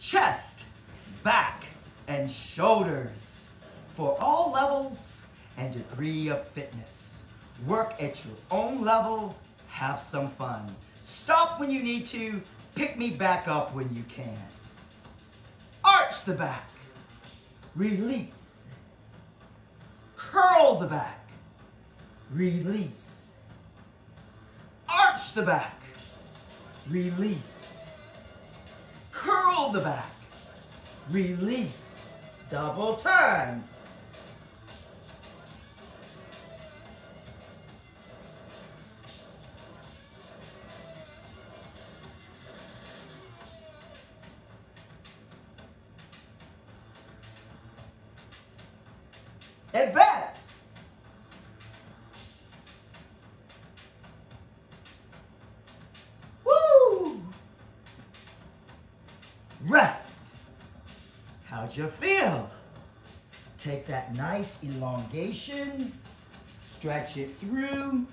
chest, back, and shoulders for all levels and degree of fitness. Work at your own level, have some fun. Stop when you need to, pick me back up when you can. Arch the back, release. Curl the back, release. Arch the back, release. Curl the back, release. Double turn. Advance. Rest. How'd you feel? Take that nice elongation, stretch it through,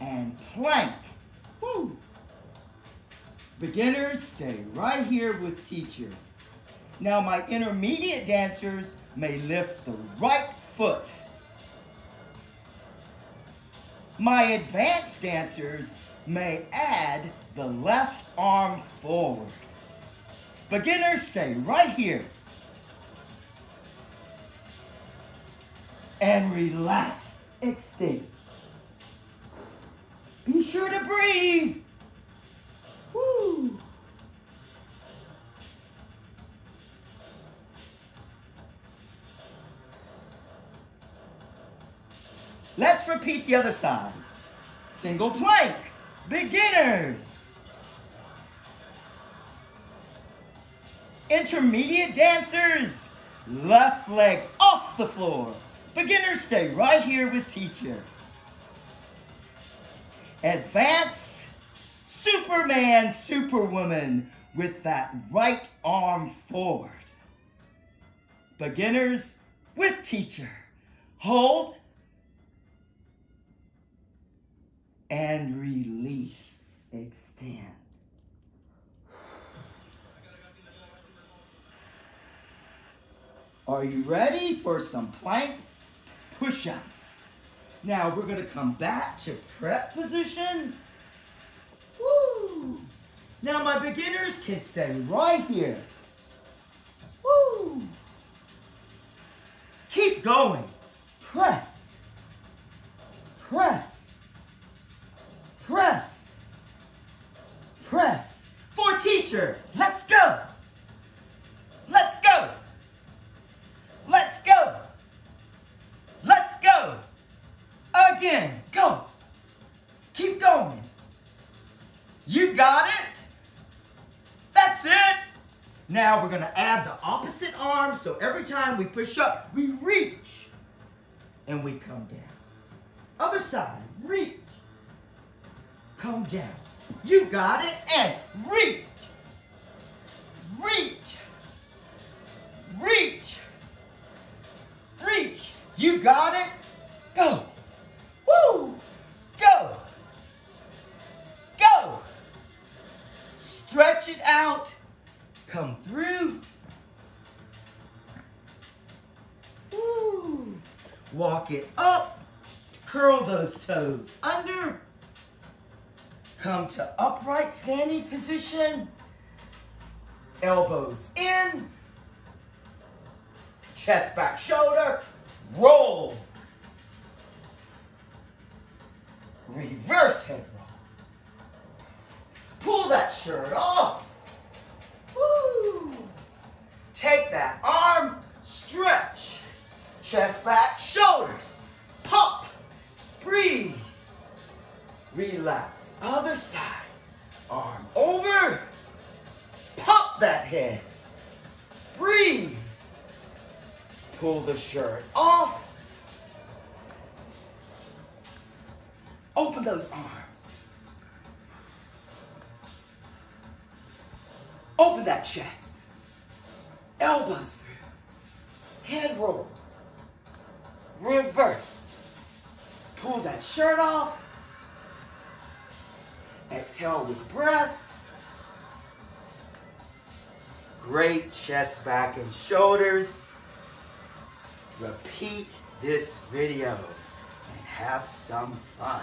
and plank. Woo! Beginners, stay right here with teacher. Now my intermediate dancers may lift the right foot. My advanced dancers may add the left arm forward. Beginners, stay right here. And relax, extend. Be sure to breathe. Woo. Let's repeat the other side. Single plank, beginners. Intermediate dancers, left leg off the floor. Beginners stay right here with teacher. Advance, Superman, Superwoman with that right arm forward. Beginners with teacher. Hold and release. Extend. Are you ready for some plank push-ups? Now we're gonna come back to prep position. Woo! Now my beginners can stay right here. Woo! Keep going. Press. Press. Press. Press. For teacher, Go. Keep going. You got it. That's it. Now we're gonna add the opposite arm, so every time we push up, we reach and we come down. Other side, reach come down. You got it, and reach, reach, reach, reach. You got it, go, out, come through. Woo. Walk it up, curl those toes under, Come to upright standing position. Elbows in. Chest back shoulder. Roll. Reverse head roll. Pull that shirt off. Breathe. Relax. Other side. Arm over. Pop that head. Breathe. Pull the shirt off. Open those arms. Open that chest. Elbows through. Head roll. Reverse. Pull that shirt off. Exhale with breath. great chest, back, and shoulders. Repeat this video and have some fun.